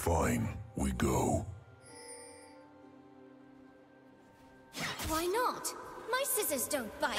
Fine, we go. Why not? My scissors don't bite.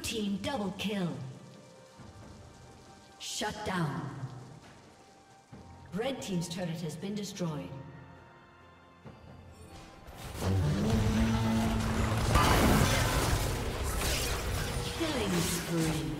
Blue team double kill. Shut down. Red team's turret has been destroyed. Killing spree.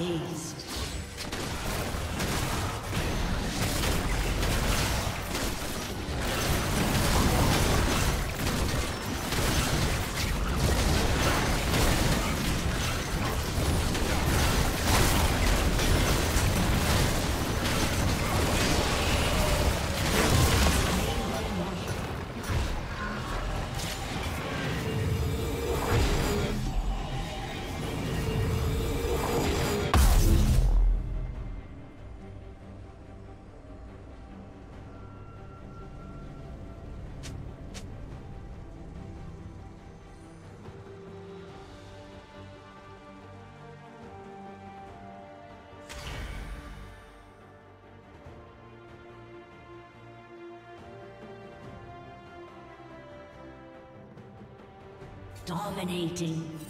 Aced. Dominating.